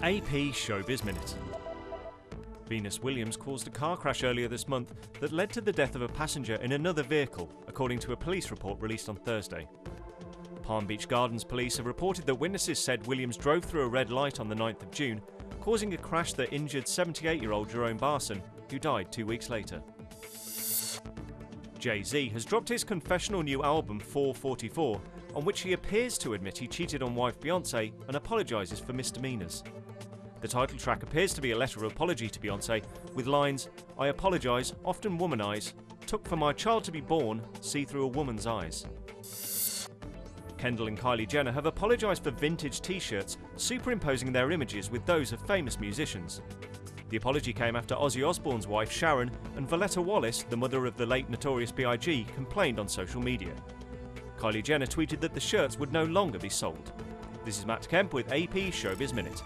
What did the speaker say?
AP Showbiz Minute. Venus Williams caused a car crash earlier this month that led to the death of a passenger in another vehicle, according to a police report released on Thursday. Palm Beach Gardens police have reported that witnesses said Williams drove through a red light on the 9th of June, causing a crash that injured 78 year old Jerome Barson, who died two weeks later. Jay Z has dropped his confessional new album 444, on which he appears to admit he cheated on wife Beyonce and apologises for misdemeanours. The title track appears to be a letter of apology to Beyonce, with lines I apologise, often womanize, took for my child to be born, see through a woman's eyes. Kendall and Kylie Jenner have apologised for vintage t shirts, superimposing their images with those of famous musicians. The apology came after Ozzy Osbourne's wife Sharon and Voletta Wallace, the mother of the late Notorious B.I.G., complained on social media. Kylie Jenner tweeted that the shirts would no longer be sold. This is Matt Kemp with AP Showbiz Minute.